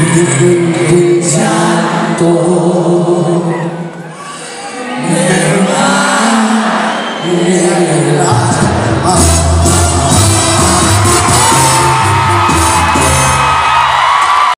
一家多 của.